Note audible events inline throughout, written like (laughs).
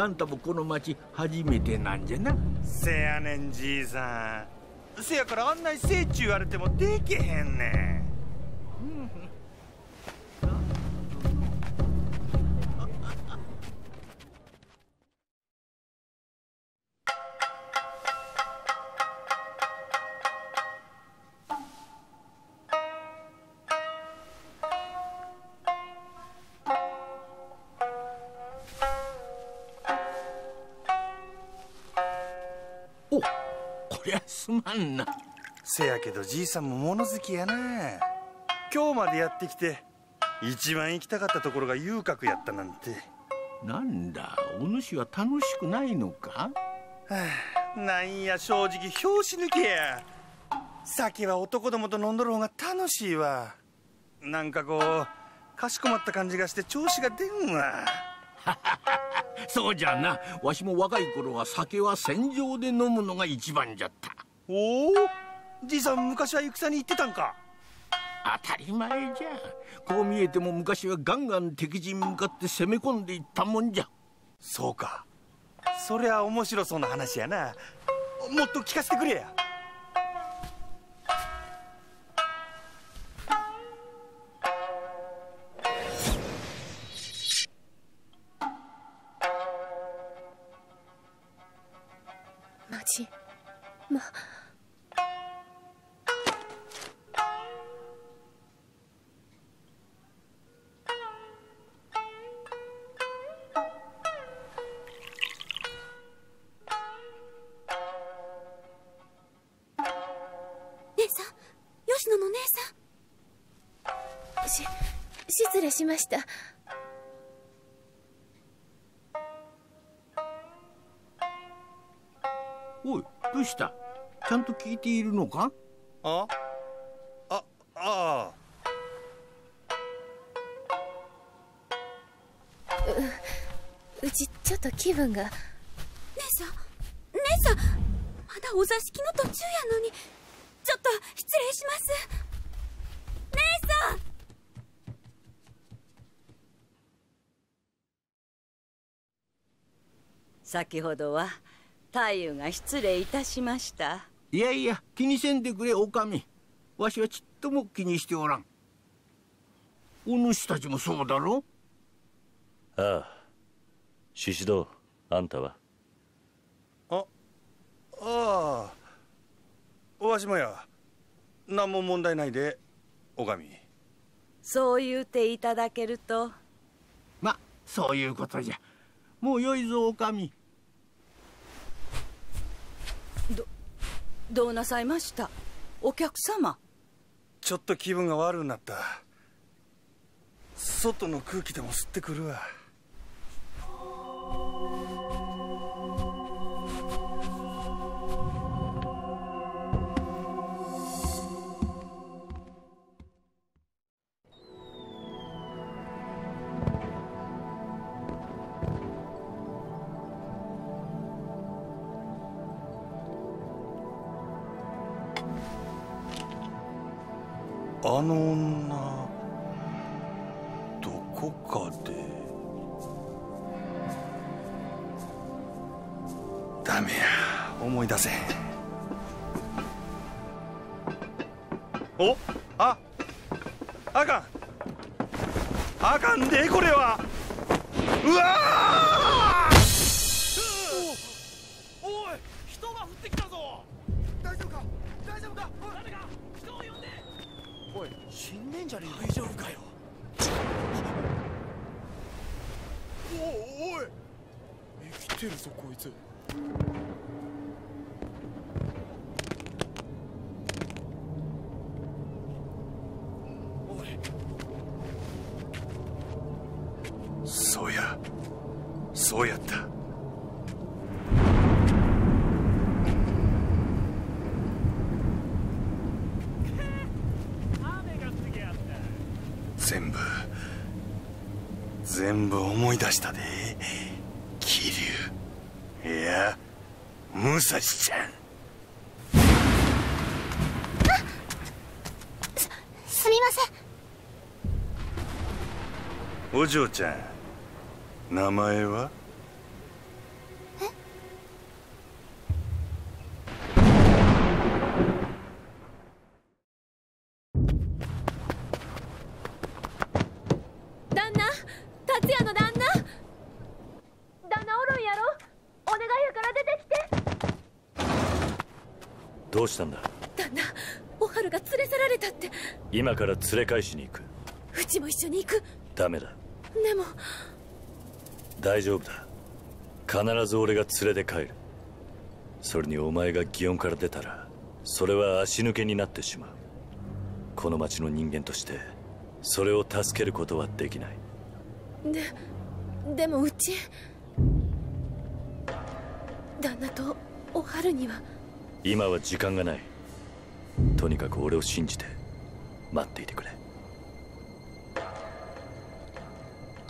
あんたもこの町初めてなんじゃな。せやねんじいさん。せやから案内せいち言われてもできへんねん。ゃすまんな。せやけどじいさんも物好きやな。今日までやってきて一番行きたかったところが遊郭やったなんて。なんだお主は楽しくないのか？なんや正直拍子抜けや。酒は男どもと飲んどる方が楽しいわ。なんかこうかしこまった感じがして調子が出んわ。(laughs) そうじゃな。わしも若い頃は酒は戦場で飲むのが一番じゃったおおじいさん昔は戦に行ってたんか？当たり前じゃ。こう見えても昔はガンガン敵陣向かって攻め込んでいったもんじゃ。そうか。そりゃ面白そうな話やな。もっと聞かせてくれやしました。おいどうした？ちゃんと聞いているのか？あ？ああうちちょっと気分が。姉さん姉さんまだお座敷の途中やのに。ちょっと失礼します姉さん先ほどは太夫が失礼いたしました。いやいや気にせんでくれおかみわしはちっとも気にしておらん。お主たちもそうだろ？ああ。獅子堂あんたは？あああ。わしもや。何も問題ないでおかみそう言うていただけると。まそういうことじゃ。もうよいぞおかみどうなさいました？お客様。ちょっと気分が悪くなった。外の空気でも吸ってくるわ。あの女てるぞこいつ。そうや。そうやった。全部全部思い出したで桐生いや武蔵ちゃん。すみません。お嬢ちゃん名前は？どうしたんだ？旦那おはるが連れ去られたって。今から連れ返しに行く。うちも一緒に行く。ダメだ。でも。大丈夫だ。必ず俺が連れて帰る。それにお前が祇園から出たらそれは足抜けになってしまう。この町の人間としてそれを助けることはできない。ででもうち旦那とおはるには今は時間がない。とにかく俺を信じて待っていてくれ。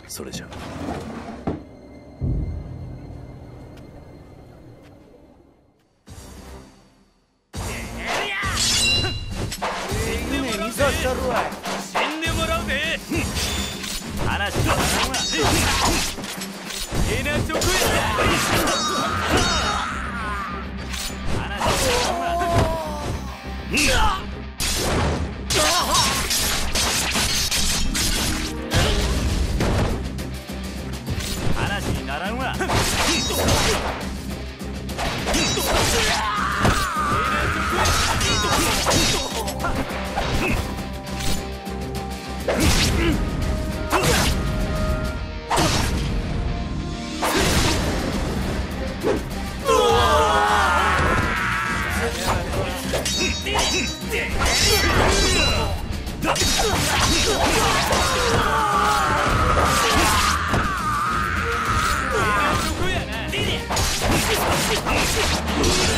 それじゃ。話にならんわ。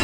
え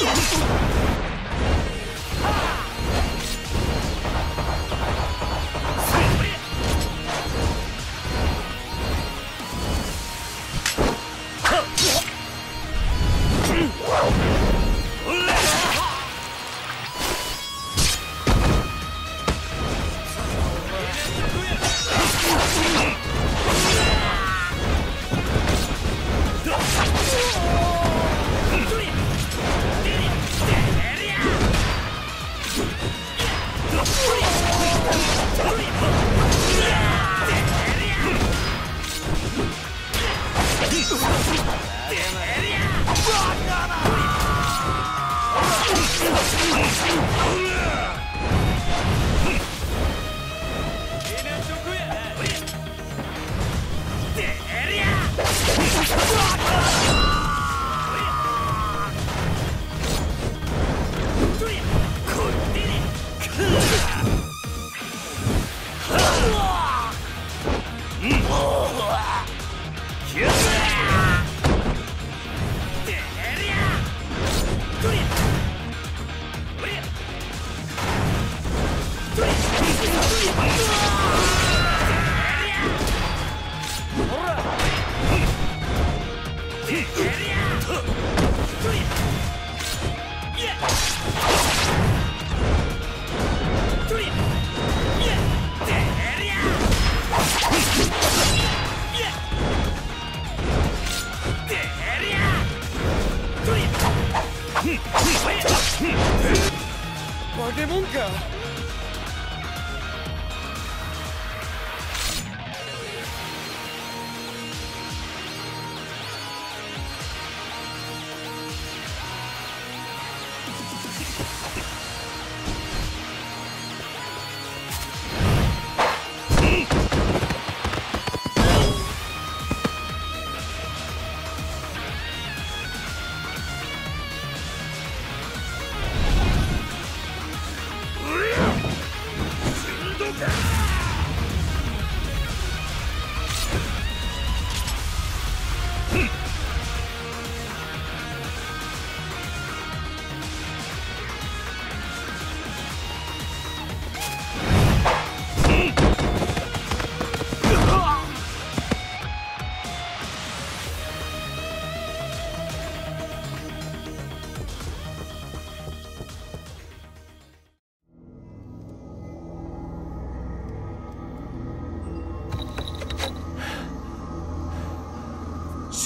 Yes!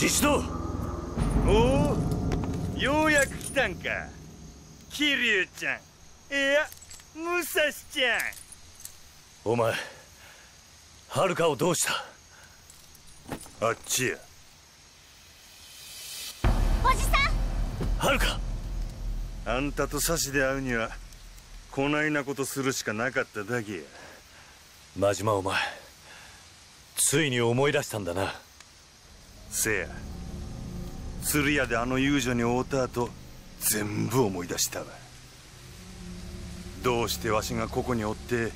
獅子堂おお。ようやく来たんか。桐生ちゃん。いや武蔵ちゃん。お前遥かをどうした？あっちや。おじさん。遥か。あんたと差しで会うにはこないなことするしかなかっただけや。真島お前ついに思い出したんだなせや。鶴屋であの遊女に会うた後全部思い出したわ。どうしてわしがここにおって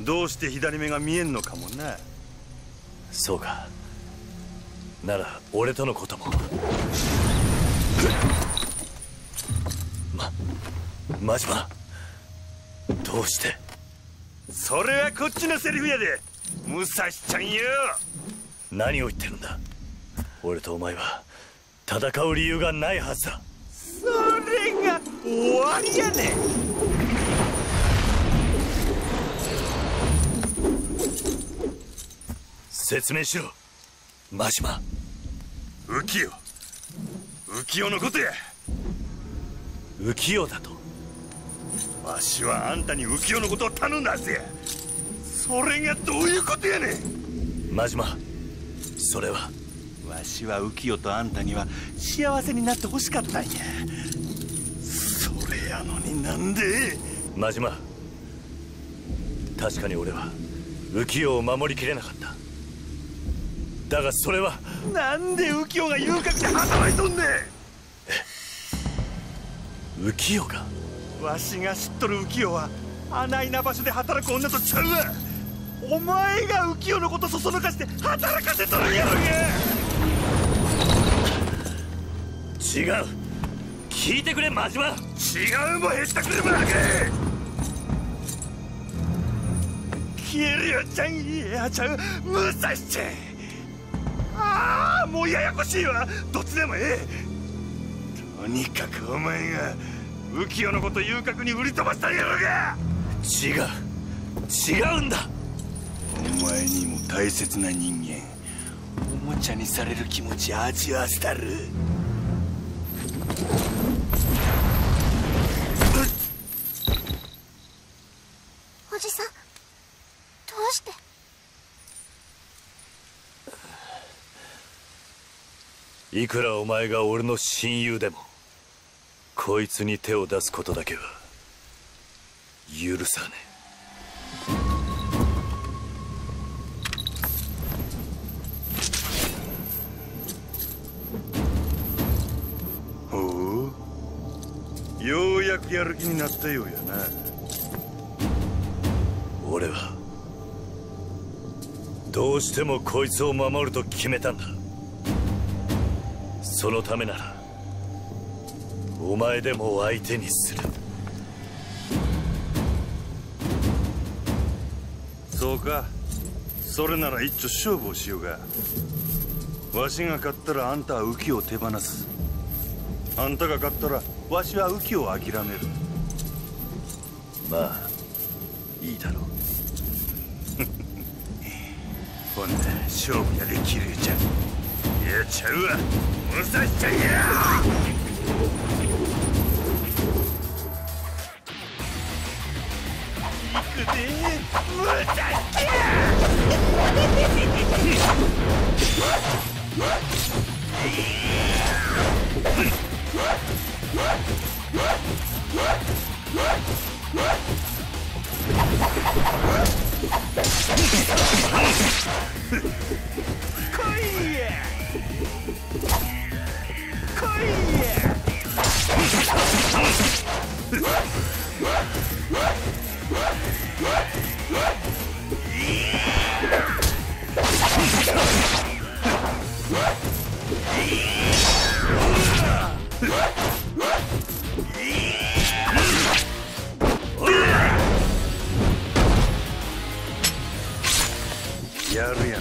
どうして左目が見えんのかもな。そうか。なら俺とのことも。ま真島どうして？それはこっちのセリフやで。武蔵ちゃんよ。何を言ってるんだ？俺とお前は戦う理由がないはずだ。それが終わりやね説明しろ。真島。浮世。浮世のことや。浮世だと。わしはあんたに浮世のことを頼んだはずや。それがどういうことやねん。真島。それはわしは浮世とあんたには幸せになってほしかったんや。それやのになんで？真島。確かに俺は浮世を守りきれなかった。だがそれは。なんで浮世が遊郭で働いとんね浮世が？んわしが知っとる浮世はあないな場所で働く女とちゃうわ。お前が浮世のことそそのかして働かせとるんやろが違う。聞いてくれ真島。違うもへったくれもなけ。キリオちゃんいやちゃう武蔵ちゃんああもうややこしいわ。どっちでもええ。とにかくお前が浮世のこと遊郭に売り飛ばしたんやろが。違う。違うんだ。お前にも大切な人間おもちゃにされる気持ち味わわせたるおじさんどうして？いくらお前が俺の親友でもこいつに手を出すことだけは許さねえ。やる気になったようやな。俺はどうしてもこいつを守ると決めたんだ。そのためならお前でも相手にする。そうか。それなら一丁勝負をしようが。わしが勝ったらあんたは浮世を手放す。あんたが勝ったらわしは浮世を諦める。まあいいだろう。(laughs) ほんな勝負やでキリュウちゃん。やっちゃうわ。武蔵ちゃんや行くで武蔵ちゃん来いや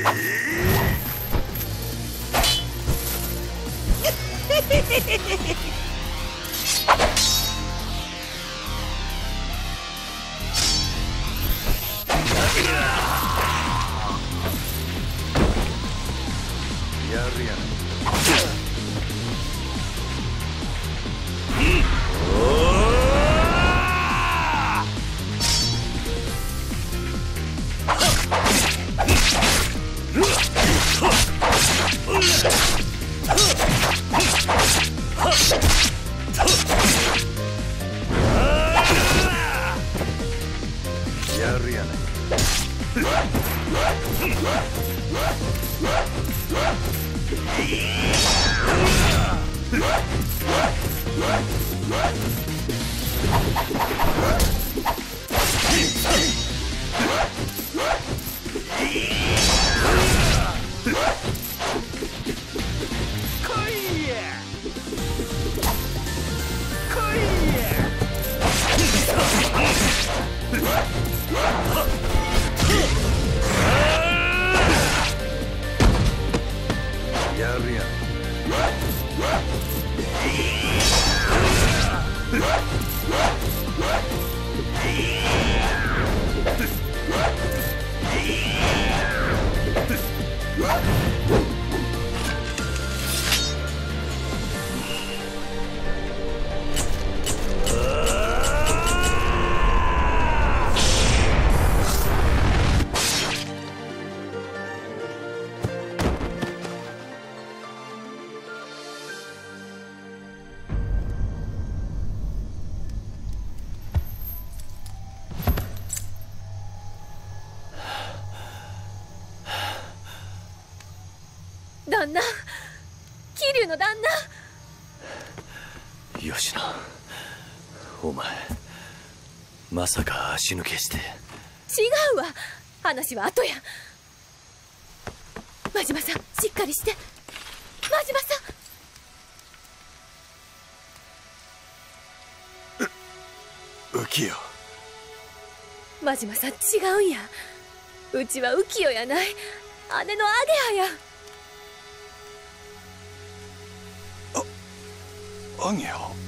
来 (laughs) まさか足抜けして。違うわ。話は後や。真島さんしっかりして。真島さん。浮世。真島さん違うんや。うちは浮世やない。姉のアゲハや。アゲハ？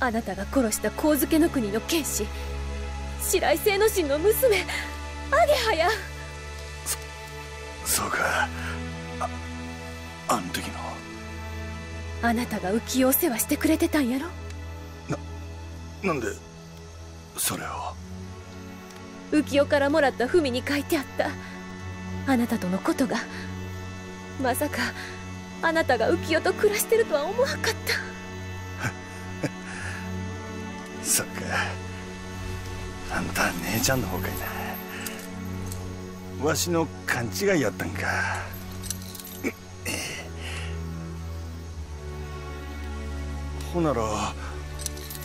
あなたが殺した神漬の国の剣士白井聖之進の娘アゲハや。そうか。ああん時の。あなたが浮世を世話してくれてたんやろ？なんでそれを？浮世からもらった文に書いてあった。あなたとのことがまさかあなたが浮世と暮らしてるとは思わんかったあんた姉ちゃんの方かいな。わしの勘違いやったんか。ほなら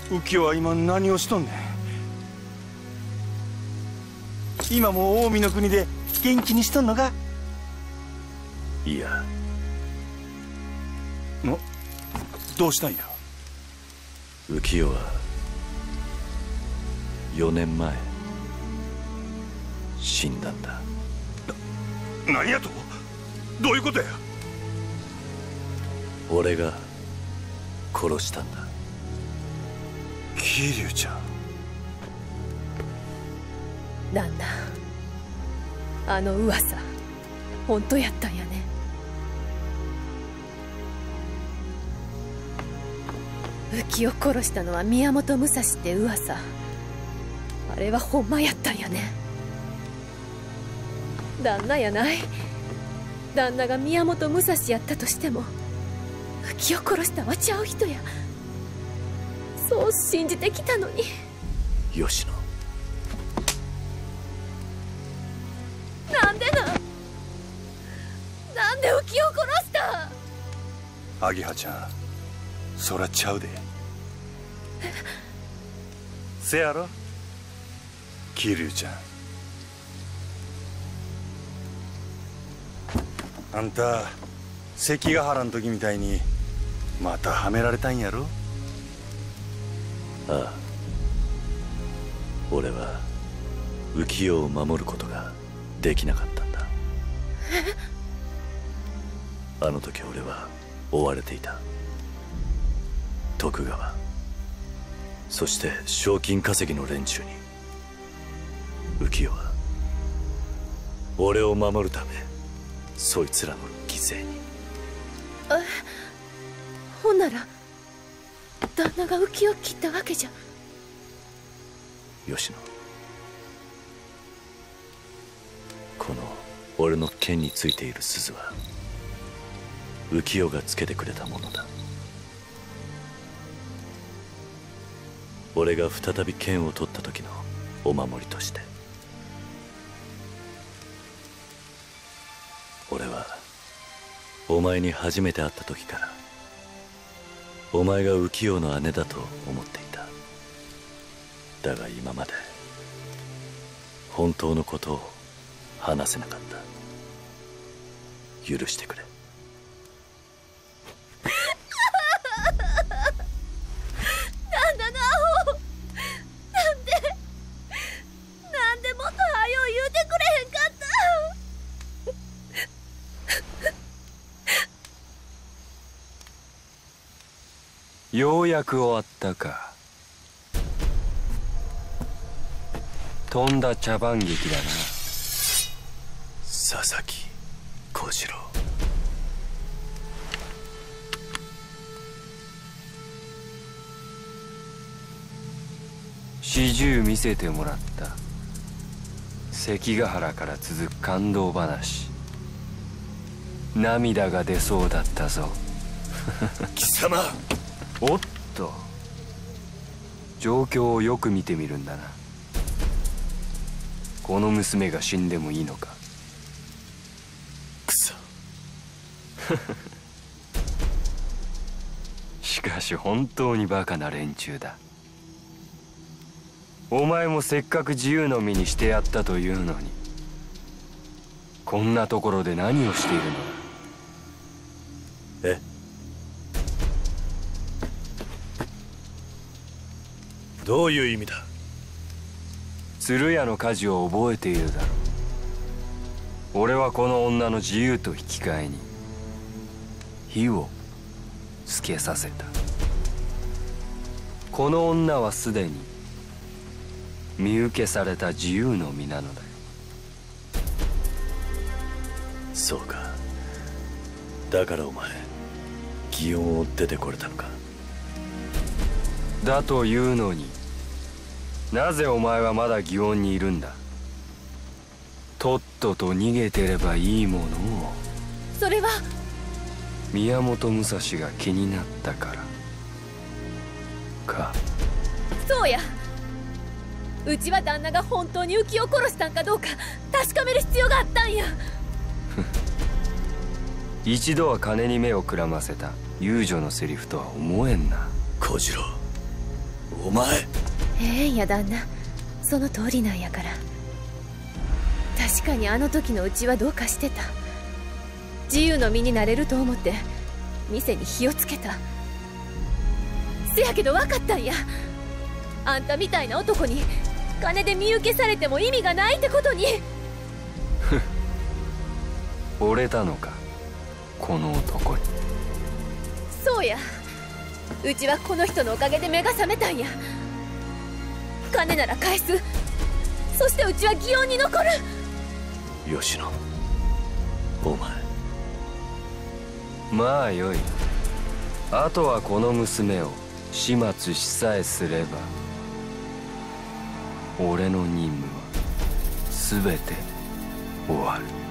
浮世は今何をしとんねん。今も近江の国で元気にしとんのか。いや。のどうしたんや。浮世は4年前。死んだんだ。何やと？どういうことや？俺が殺したんだ。桐生ちゃん。旦那あの噂本当やったんやね。浮世を殺したのは宮本武蔵って噂あれはほんまやったんやね。旦那やない。旦那が宮本武蔵やったとしても浮世を殺したんはちゃう人や。そう信じてきたのに。吉野。なんでなんなんで浮世を殺した。アゲハちゃんそらちゃうで。せやろ桐生ちゃん。あんた関ヶ原の時みたいにまたはめられたんやろ？ああ。俺は浮世を守ることができなかったんだ。あの時俺は追われていた。徳川。そして賞金稼ぎの連中に。浮世は俺を守るためそいつらの犠牲に。ほんなら旦那が浮きを切ったわけじゃ。吉野この俺の剣についている鈴は浮世がつけてくれたものだ。俺が再び剣を取った時のお守りとして前に初めて会った時からお前が浮世の姉だと思っていた。だが今まで本当のことを話せなかった。許してくれ旦那のアホなんでなんでもっとはよ言うてくれへんか終わったか。とんだ茶番劇だな。佐々木小次郎。始終見せてもらった。関ヶ原から続く感動話。涙が出そうだったぞ。貴様おっと状況をよく見てみるんだな。この娘が死んでもいいのか。クソ (laughs) しかし本当にバカな連中だ。お前もせっかく自由の身にしてやったというのにこんなところで何をしているの？だえ？どういう意味だ？鶴屋の火事を覚えているだろう。俺はこの女の自由と引き換えに火をつけさせた。この女はすでに身請けされた自由の身なのだ。よそうか。だからお前祇園を出てこれたのか？だというのになぜお前はまだ祇園にいるんだ？とっとと逃げてればいいものを。それは。宮本武蔵が気になったから。か。そうや。うちは旦那が本当に浮世を殺したんかどうか確かめる必要があったんや。一度は金に目をくらませた遊女のセリフとは思えんな。小次郎お前ええんや旦那。その通りなんやから。確かにあの時のうちはどうかしてた。自由の身になれると思って店に火をつけた。せやけど分かったんや。あんたみたいな男に金で身請けされても意味がないってことに。折れたのかこの男に。そうや。うちはこの人のおかげで目が覚めたんや金なら返す。そしてうちは祇園に残る。吉野お前。まあよい。あとはこの娘を始末しさえすれば俺の任務は全て終わる。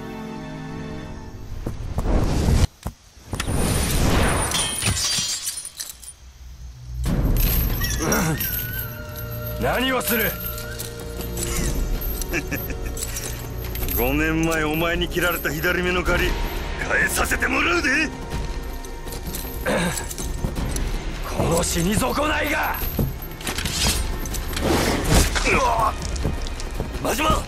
何をする？(laughs) 5年前お前に切られた左目の借り返させてもらうで。この死に損ないが！(coughs) 真島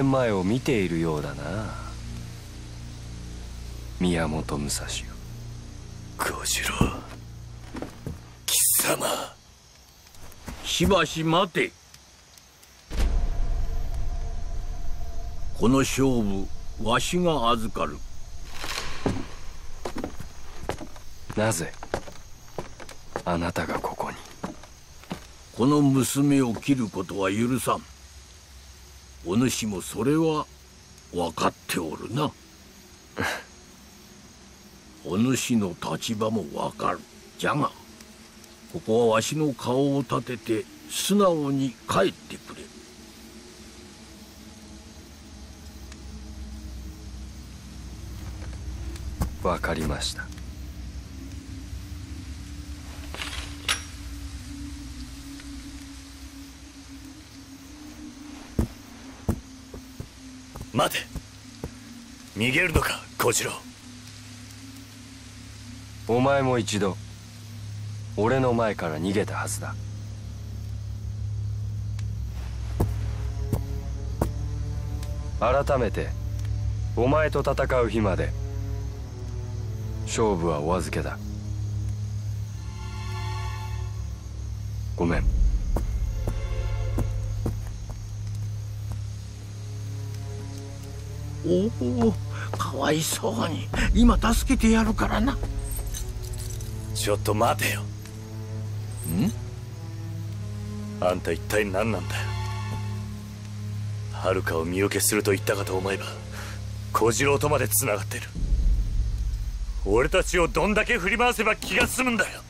年前を見ているようだな。宮本武蔵よ小次郎。貴様。しばし待て。この勝負わしが預かる。なぜあなたがここに？この娘を切ることは許さんお主もそれは分かっておるな。(laughs) お主の立場も分かる。じゃがここはわしの顔を立てて素直に帰ってくれ。わかりました。待て。逃げるのか小次郎。お前も一度俺の前から逃げたはずだ。改めてお前と戦う日まで勝負はお預けだ。ごめん。おおかわいそうに今助けてやるからな。ちょっと待てよ。ん？あんた一体何なんだよ。遥を身請けすると言ったかと思えば小次郎とまで繋がってる。俺たちをどんだけ振り回せば気が済むんだよ。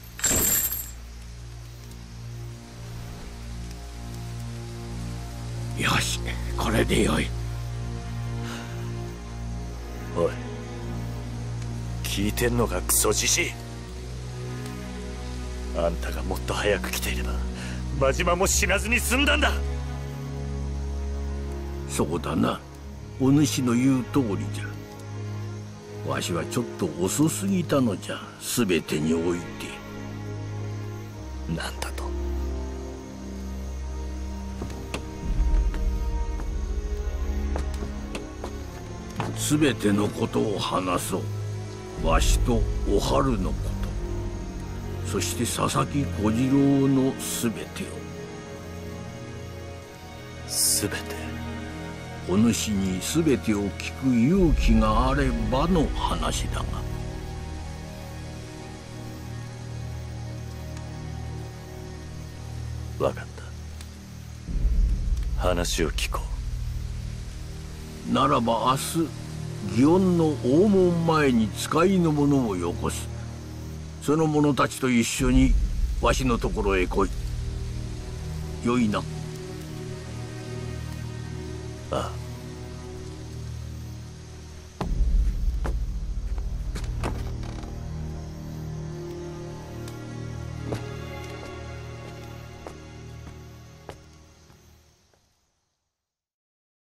よしこれでよい聞いてんのかクソじじい。あんたがもっと早く来ていれば真島も死なずに済んだんだ。そうだな。お主の言う通りじゃ。わしはちょっと遅すぎたのじゃ全てにおいて。なんだと。全てのことを話そうわしとお春のこと。そして佐々木小次郎の全てを。全て。お主に全てを聞く勇気があればの話だが。分かった。話を聞こならば明日祇園の大門前に使いの者をよこす。その者たちと一緒にわしのところへ来い。よいな。